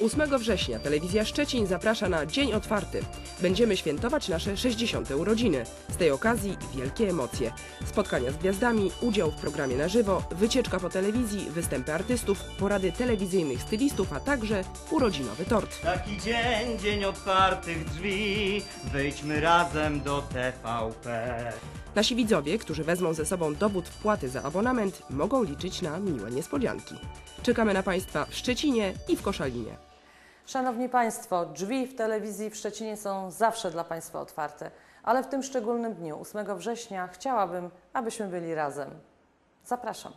8 września telewizja Szczecin zaprasza na Dzień Otwarty. Będziemy świętować nasze 60. urodziny. Z tej okazji wielkie emocje. Spotkania z gwiazdami, udział w programie na żywo, wycieczka po telewizji, występy artystów, porady telewizyjnych stylistów, a także urodzinowy tort. Taki dzień, dzień otwartych drzwi, wyjdźmy razem do TVP. Nasi widzowie, którzy wezmą ze sobą dowód wpłaty za abonament, mogą liczyć na miłe niespodzianki. Czekamy na Państwa w Szczecinie i w Koszalinie. Szanowni Państwo, drzwi w telewizji w Szczecinie są zawsze dla Państwa otwarte, ale w tym szczególnym dniu, 8 września, chciałabym, abyśmy byli razem. Zapraszam.